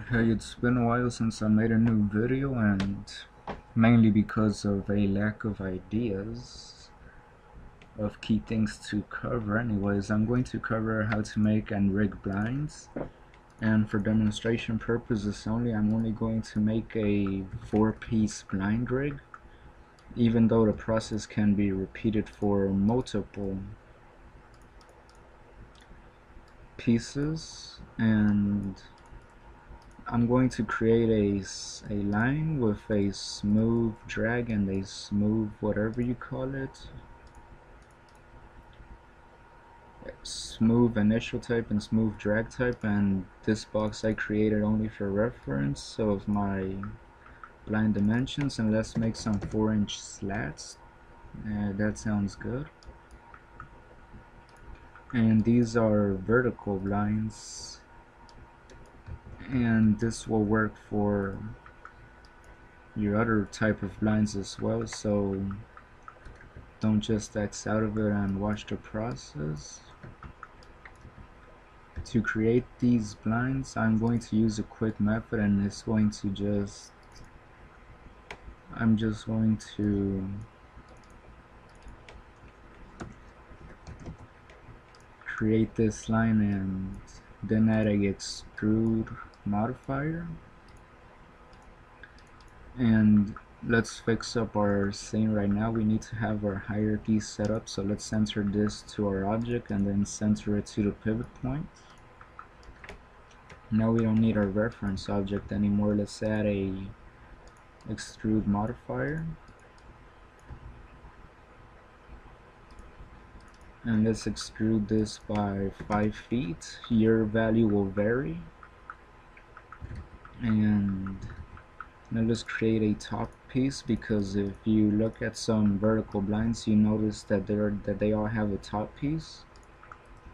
Okay, it's been a while since I made a new video and mainly because of a lack of ideas of key things to cover. Anyways I'm going to cover how to make and rig blinds. And for demonstration purposes only I'm only going to make a four piece blind rig even though the process can be repeated for multiple pieces. And I'm going to create a, a line with a smooth drag and a smooth whatever you call it. Smooth initial type and smooth drag type and this box I created only for reference of my blind dimensions and let's make some 4 inch slats. Uh, that sounds good. And these are vertical blinds and this will work for your other type of blinds as well so don't just X out of it and watch the process. To create these blinds I'm going to use a quick method and it's going to just I'm just going to create this line and then add a extrude modifier. And let's fix up our scene right now. We need to have our hierarchy set up. So let's center this to our object and then center it to the pivot point. Now we don't need our reference object anymore. Let's add a extrude modifier. And let's extrude this by 5 feet. Your value will vary and now let's create a top piece because if you look at some vertical blinds you notice that they're that they all have a top piece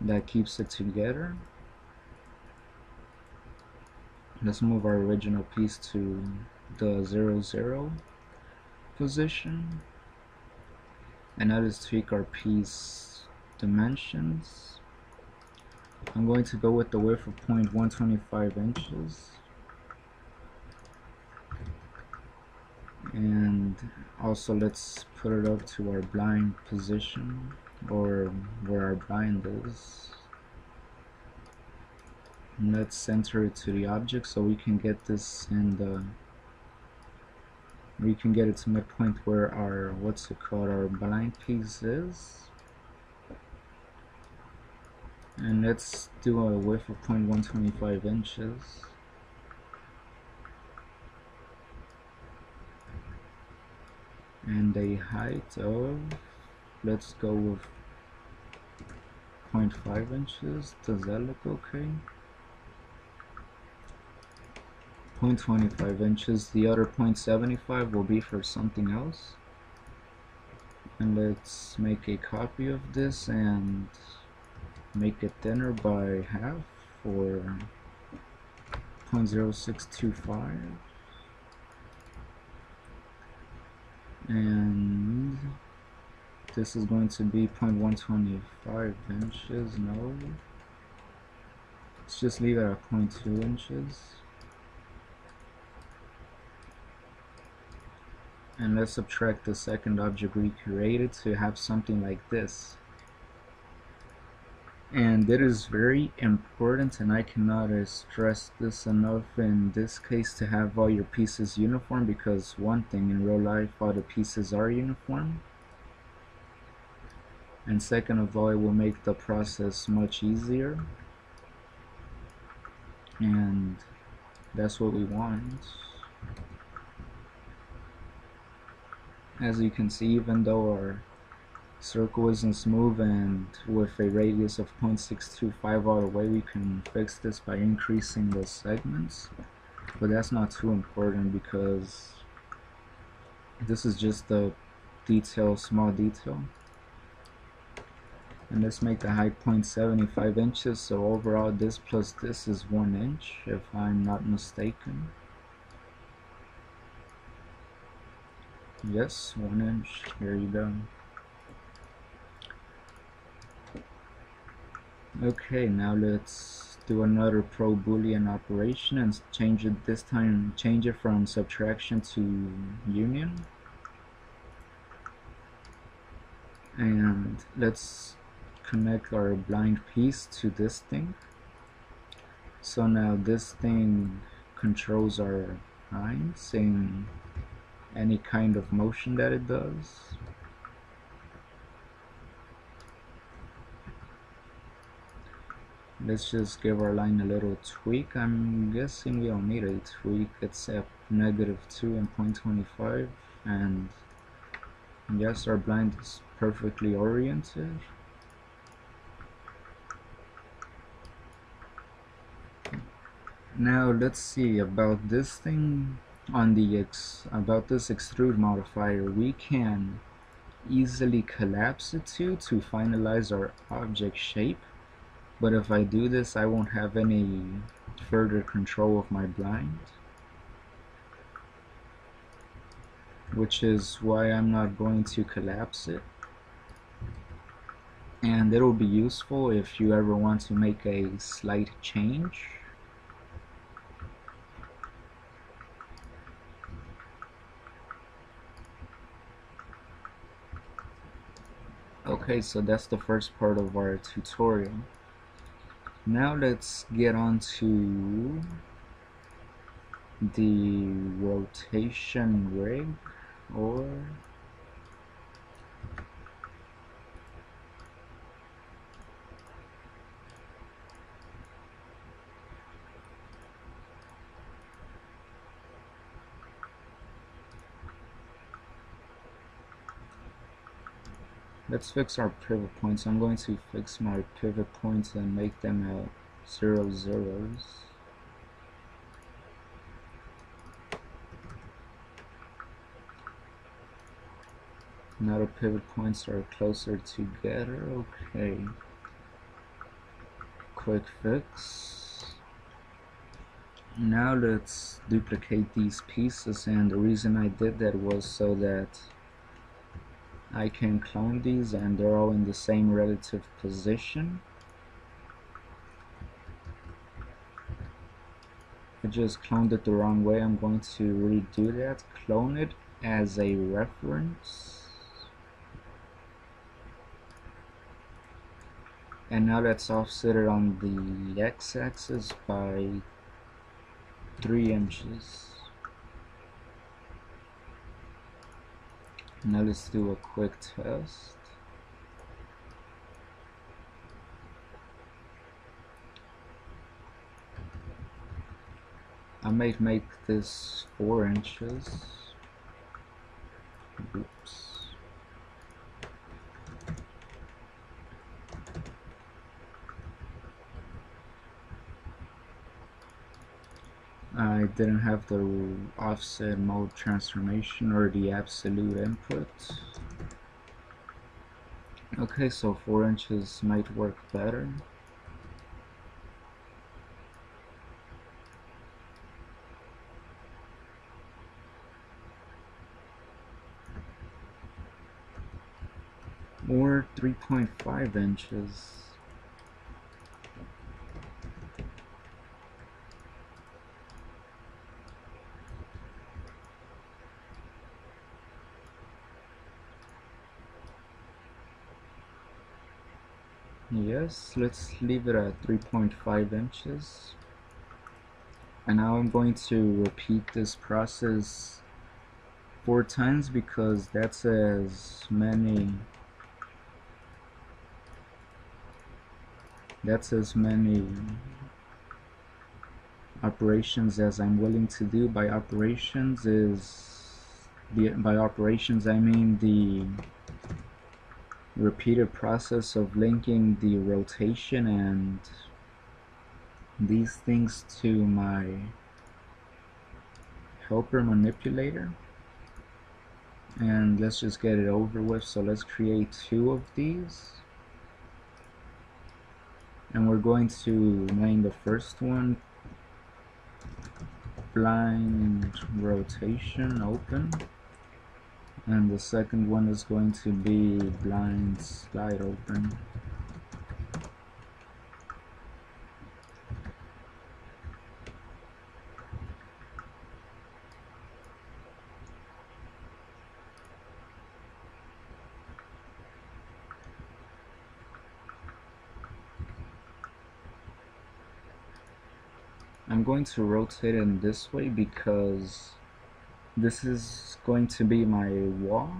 that keeps it together. Let's move our original piece to the 0 0 position. And now let's tweak our piece dimensions. I'm going to go with the width of 0.125 inches and also let's put it up to our blind position or where our blind is. And let's center it to the object so we can get this in the we can get it to midpoint where our what's it called our blind piece is. And let's do a width of 0.125 inches and a height of let's go with 0.5 inches. Does that look okay? 0.25 inches. The other 0.75 will be for something else. And let's make a copy of this and make it thinner by half for 0.0625 and this is going to be 0.125 inches no? Let's just leave it at 0.2 inches. And let's subtract the second object we created to have something like this and it is very important and I cannot stress this enough in this case to have all your pieces uniform because one thing in real life all the pieces are uniform. And second of all it will make the process much easier. And that's what we want. As you can see even though our circle isn't smooth and with a radius of 0.625 all the way we can fix this by increasing the segments. But that's not too important because this is just a detail small detail. And let's make the height 0.75 inches. So overall this plus this is one inch if I'm not mistaken. Yes one inch. Here you go Okay, now let's do another ProBoolean operation and change it this time change it from subtraction to union. And let's connect our blind piece to this thing. So now this thing controls our lines in any kind of motion that it does let's just give our line a little tweak. I'm guessing we don't need a tweak. It's at negative 2 and 0.25 and yes our blind is perfectly oriented. Now let's see about this thing on the X. About this extrude modifier we can easily collapse it to to finalize our object shape but if I do this I won't have any further control of my blind. Which is why I'm not going to collapse it. And it'll be useful if you ever want to make a slight change. Okay, so that's the first part of our tutorial. Now let's get on to the rotation rig or let's fix our pivot points. I'm going to fix my pivot points and make them at zero zeros. Now the pivot points are closer together. Okay. Quick fix. Now let's duplicate these pieces and the reason I did that was so that I can clone these and they're all in the same relative position. I just cloned it the wrong way. I'm going to redo that. Clone it as a reference. And now let's offset it on the x-axis by 3 inches Now let's do a quick test. I might make this 4 inches. Oops. I didn't have the offset mode transformation or the absolute input. Okay, so 4 inches might work better. Or 3.5 inches. Let's leave it at 3.5 inches. And now I'm going to repeat this process four times because that's as many that's as many operations as I'm willing to do. By operations is the by operations I mean the repeated process of linking the rotation and these things to my helper manipulator. And let's just get it over with. So let's create two of these. And we're going to name the first one. Blind rotation open and the second one is going to be blind slide open. I'm going to rotate it in this way because this is going to be my wall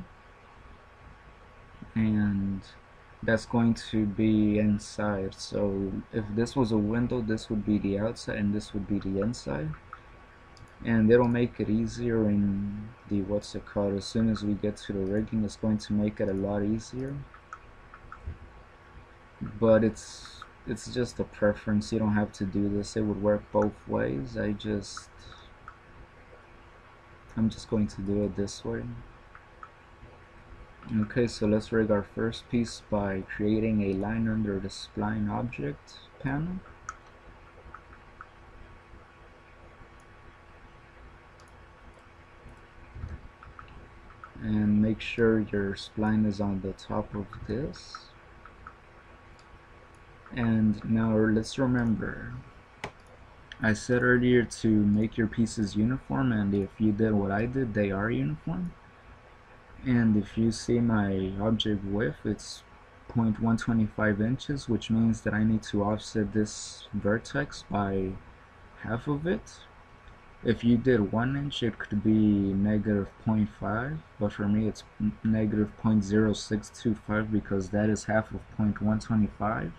and that's going to be inside. So if this was a window this would be the outside and this would be the inside. And it'll make it easier in the what's it called? As soon as we get to the rigging it's going to make it a lot easier. But it's it's just a preference. You don't have to do this. It would work both ways. I just I'm just going to do it this way. Okay so let's rig our first piece by creating a line under the spline object panel. And make sure your spline is on the top of this. And now let's remember I said earlier to make your pieces uniform and if you did what I did they are uniform. And if you see my object width it's 0.125 inches which means that I need to offset this vertex by half of it. If you did 1 inch it could be negative 0.5 but for me it's negative 0.0625 because that is half of 0.125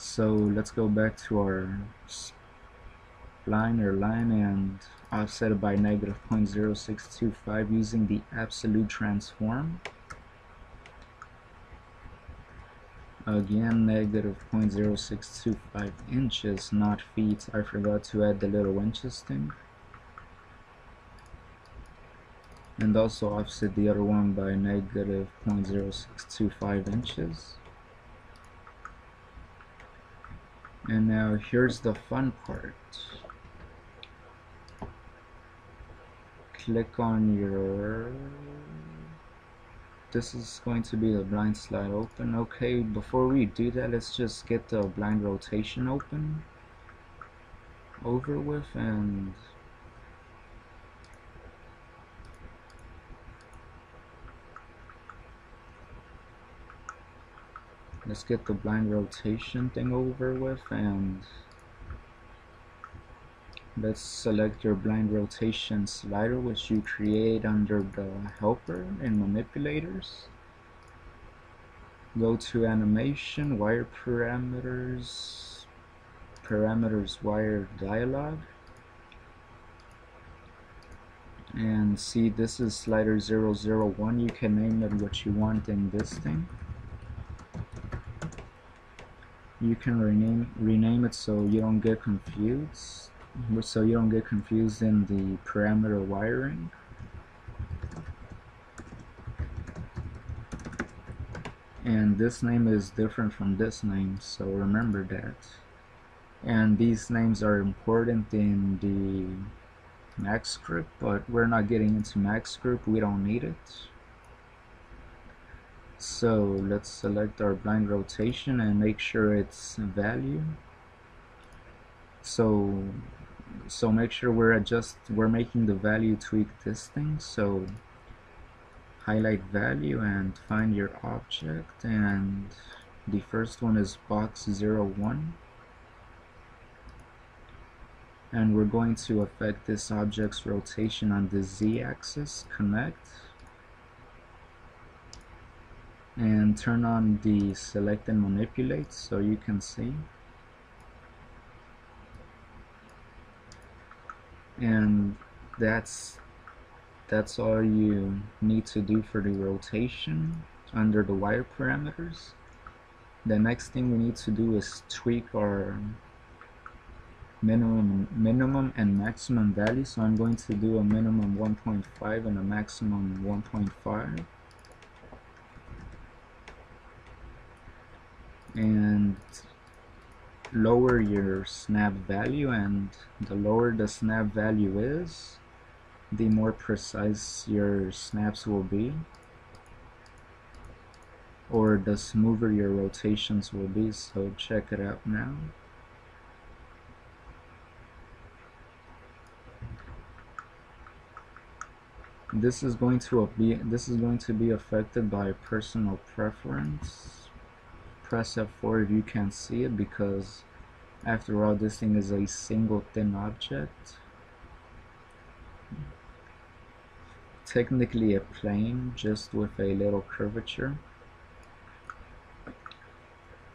so let's go back to our line or line and offset it by negative 0.0625 using the absolute transform. Again negative 0.0625 inches not feet. I forgot to add the little inches thing. And also offset the other one by negative 0.0625 inches And now here's the fun part. Click on your... This is going to be the blind slide open. Okay, before we do that, let's just get the blind rotation open over with and let's get the blind rotation thing over with and let's select your blind rotation slider which you create under the helper in manipulators. Go to animation wire parameters parameters wire dialog. And see this is slider 001 you can name it what you want in this thing you can rename rename it so you don't get confused mm-hmm. so you don't get confused in the parameter wiring. And this name is different from this name so remember that. And these names are important in the MAXScript but we're not getting into MAXScript we don't need it so let's select our blind rotation and make sure it's value. So so make sure we're adjust we're making the value tweak this thing. So highlight value and find your object. And the first one is box 01 and we're going to affect this object's rotation on the z-axis. Connect and turn on the select and manipulate so you can see. And that's that's all you need to do for the rotation under the wire parameters. The next thing we need to do is tweak our minimum minimum and maximum value so I'm going to do a minimum 1.5 and a maximum 1.5 and lower your snap value and the lower the snap value is the more precise your snaps will be or the smoother your rotations will be. So check it out now. This is going to be this is going to be affected by personal preference press F4 if you can't see it because after all this thing is a single thin object. Technically a plane just with a little curvature.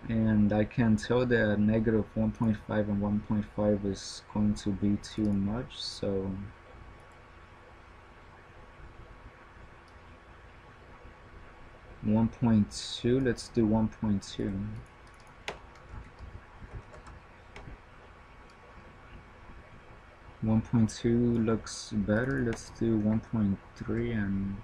And I can tell that negative 1.5 and 1.5 is going to be too much so one point two let's do 1.2. One point two looks better let's do one point three and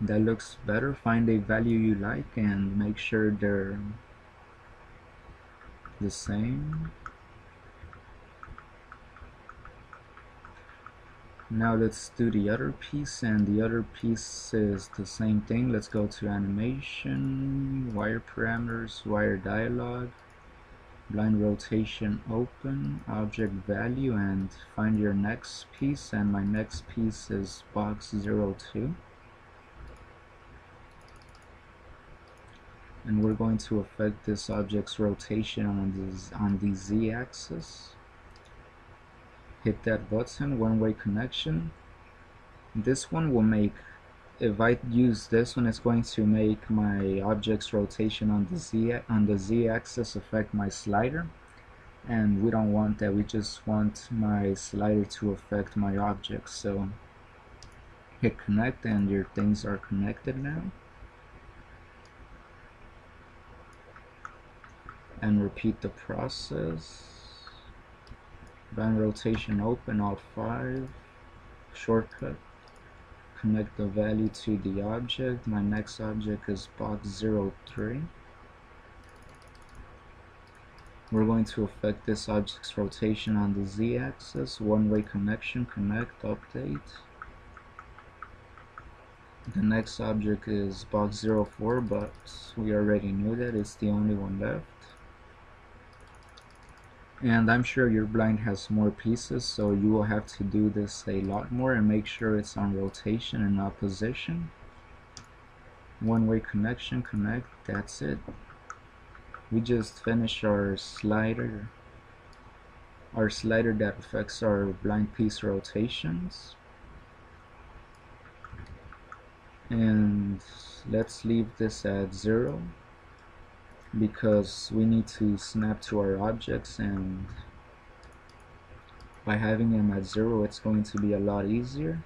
that looks better find a value you like and make sure they're the same now let's do the other piece and the other piece is the same thing. Let's go to animation wire parameters wire dialog blind rotation open object value and find your next piece and my next piece is box 02 and we're going to affect this object's rotation on the, on the z-axis hit that button one-way connection. This one will make if I use this one it's going to make my object's rotation on the z on the z-axis affect my slider. And we don't want that we just want my slider to affect my object. So hit connect and your things are connected now. And repeat the process blind rotation open alt 5 shortcut. Connect the value to the object. My next object is box 03 we're going to affect this object's rotation on the z-axis. One-way connection connect update. The next object is box 04 but we already knew that it's the only one left and I'm sure your blind has more pieces so you will have to do this a lot more and make sure it's on rotation and not position. One-way connection connect that's it. We just finished our slider our slider that affects our blind piece rotations. And let's leave this at zero because we need to snap to our objects and by having them at zero it's going to be a lot easier.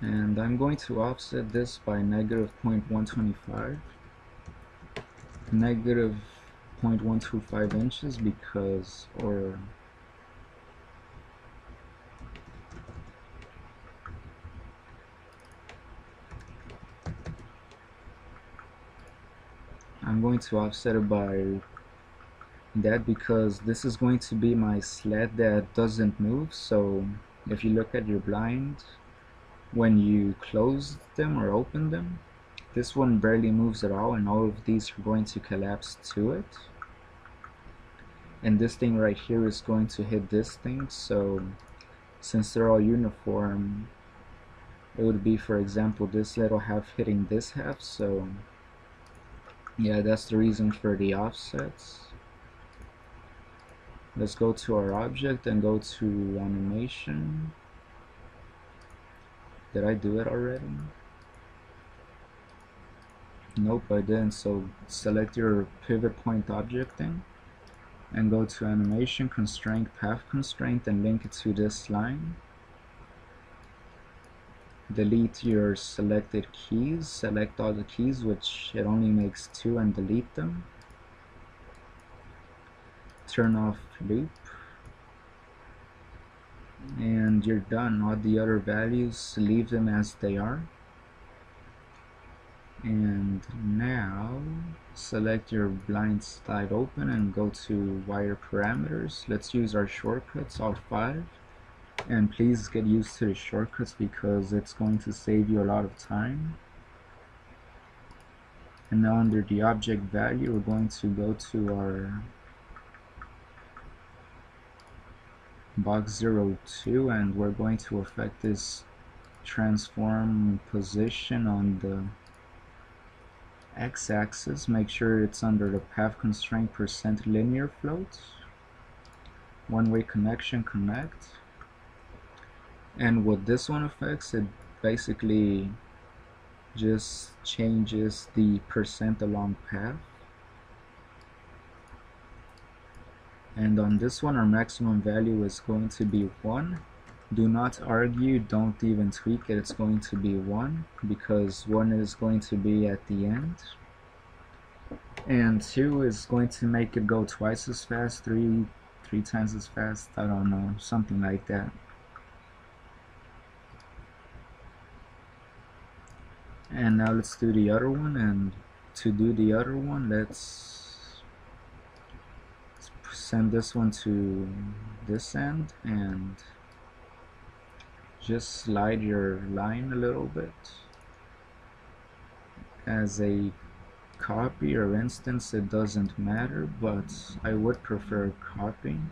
And I'm going to offset this by negative 0.125 negative 0.125 inches because or I'm going to offset it by that because this is going to be my sled that doesn't move. So if you look at your blind when you close them or open them this one barely moves at all and all of these are going to collapse to it. And this thing right here is going to hit this thing, so since they're all uniform, it would be for example this little half hitting this half, so yeah that's the reason for the offsets. Let's go to our object and go to animation. Did I do it already? Nope, I didn't. So select your pivot point object thing and go to animation, constraint, path constraint and link it to this line. Delete your selected keys, select all the keys which it only makes two and delete them. Turn off loop and you're done. All the other values, leave them as they are and now select your blind slide open and go to wire parameters. Let's use our shortcuts alt 5 and please get used to the shortcuts because it's going to save you a lot of time. And now under the object value we're going to go to our box 02 and we're going to affect this transform position on the x-axis make sure it's under the path constraint percent linear float. One-way connection connect. And what this one affects it basically just changes the percent along path. And on this one our maximum value is going to be 1 do not argue don't even tweak it it's going to be 1 because 1 is going to be at the end. And 2 is going to make it go twice as fast 3 three times as fast I don't know something like that. And now let's do the other one and to do the other one let's send this one to this end and just slide your line a little bit. As a copy or instance it doesn't matter but I would prefer copying.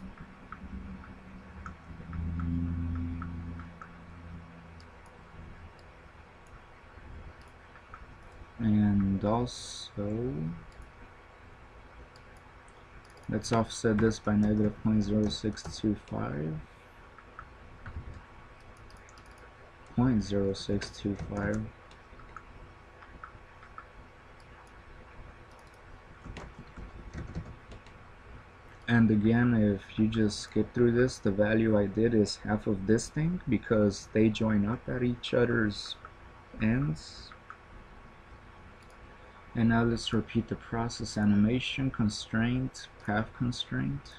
And also let's offset this by negative 0.0625 0.0625 and again if you just skip through this the value I did is half of this thing because they join up at each other's ends. And now let's repeat the process. Animation constraint path constraint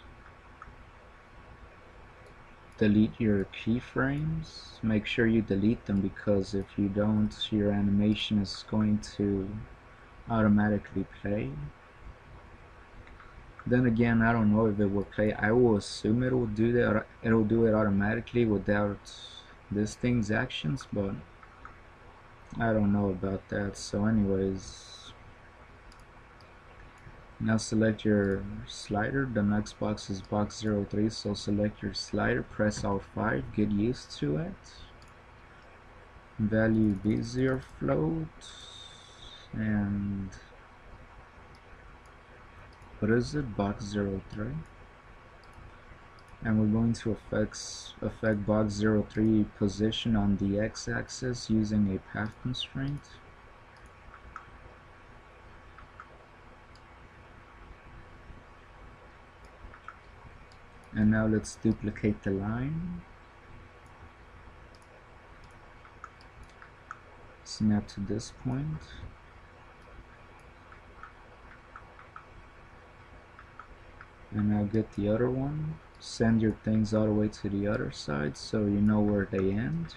delete your keyframes. Make sure you delete them because if you don't your animation is going to automatically play. Then again I don't know if it will play. I will assume it will do that it will do it automatically without this thing's actions but I don't know about that. So anyways now select your slider, the next box is box 03, so select your slider, press Alt 5, get used to it. Value B0 float, and what is it, box 03. And we're going to affect, affect box 03 position on the x-axis using a path constraint. And now let's duplicate the line. Snap to this point. And now get the other one. Send your things all the way to the other side so you know where they end.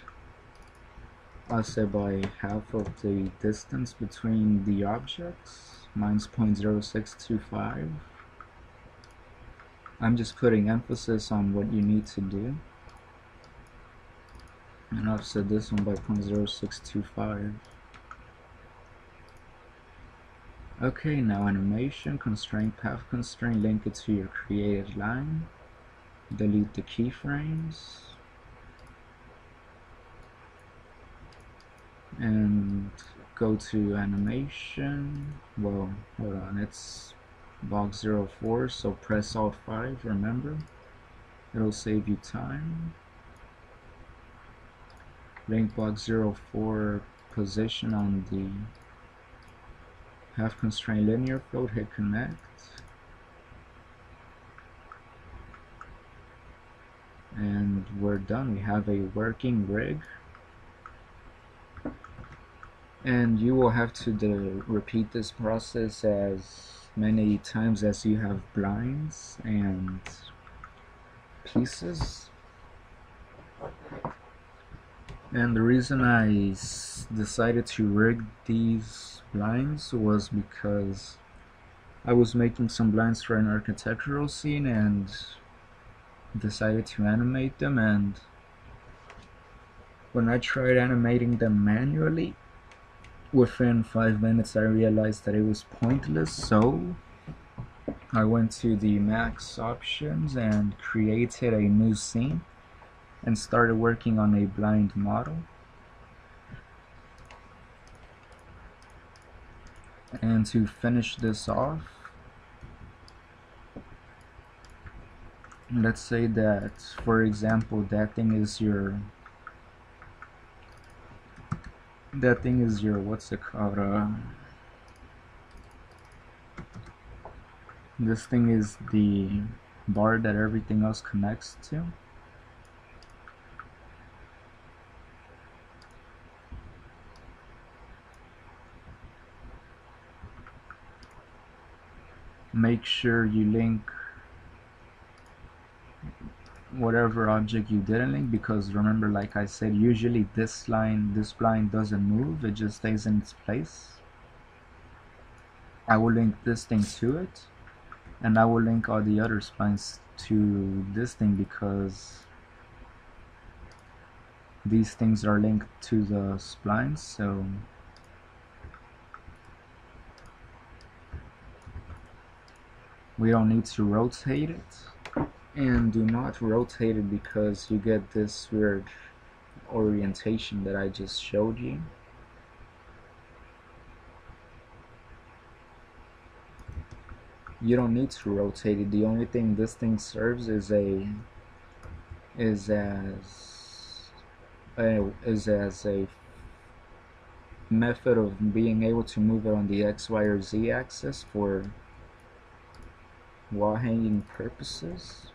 I'll say by half of the distance between the objects. Mine's 0.0625 I'm just putting emphasis on what you need to do. And I've offset this one by 0.0625 okay now animation constraint path constraint link it to your created line. Delete the keyframes. And go to animation. Well hold on it's box 04 so press alt 5 remember? It'll save you time. Link box 04 position on the path constrained linear float hit connect. And we're done. We have a working rig. And you will have to repeat this process as many times as you have blinds and pieces. And the reason I decided to rig these blinds was because I was making some blinds for an architectural scene and decided to animate them. And when I tried animating them manually within five minutes I realized that it was pointless so I went to the max options and created a new scene and started working on a blind model. And to finish this off let's say that for example that thing is your that thing is your what's it called uh, this thing is the bar that everything else connects to. Make sure you link whatever object you didn't link because remember like I said usually this line this line doesn't move it just stays in its place. I will link this thing to it and I will link all the other splines to this thing because these things are linked to the splines so. We don't need to rotate it and do not rotate it because you get this weird orientation that I just showed you you don't need to rotate it the only thing this thing serves is a is as a, is as a method of being able to move it on the X, Y, or Z axis for wall hanging purposes.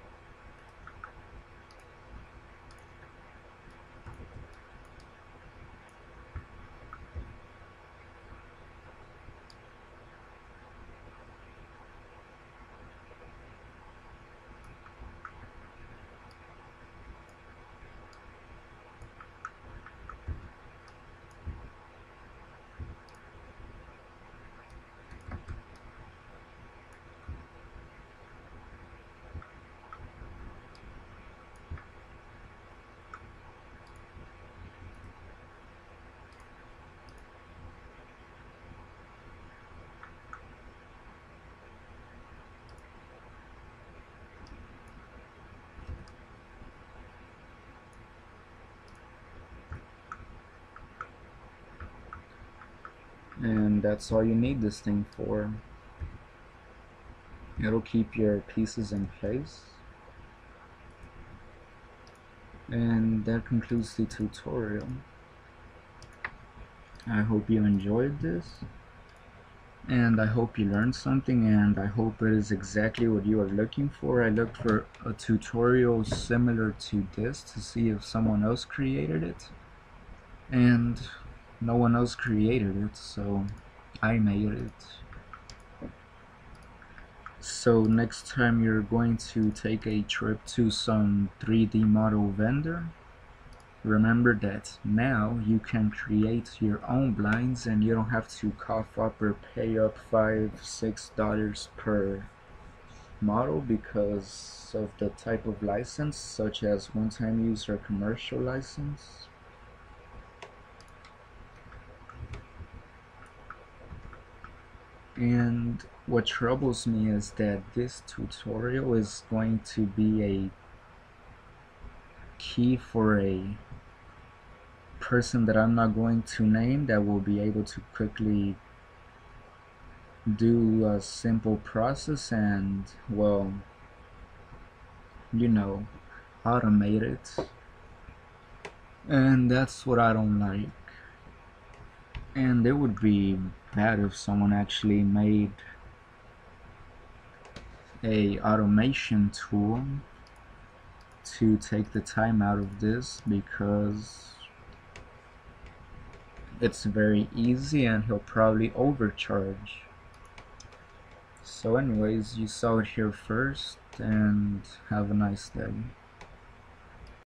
and that's all you need this thing for. It'll keep your pieces in place. And that concludes the tutorial. I hope you enjoyed this. And I hope you learned something and I hope it is exactly what you are looking for. I looked for a tutorial similar to this to see if someone else created it. And no one else created it so I made it. So next time you're going to take a trip to some 3D model vendor remember that now you can create your own blinds and you don't have to cough up or pay up five six dollars per model because of the type of license such as one-time use or commercial license and what troubles me is that this tutorial is going to be a key for a person that I'm not going to name that will be able to quickly do a simple process and well you know automate it. And that's what I don't like. And it would be bad if someone actually made a automation tool to take the time out of this because it's very easy and he'll probably overcharge. So anyways you saw it here first and have a nice day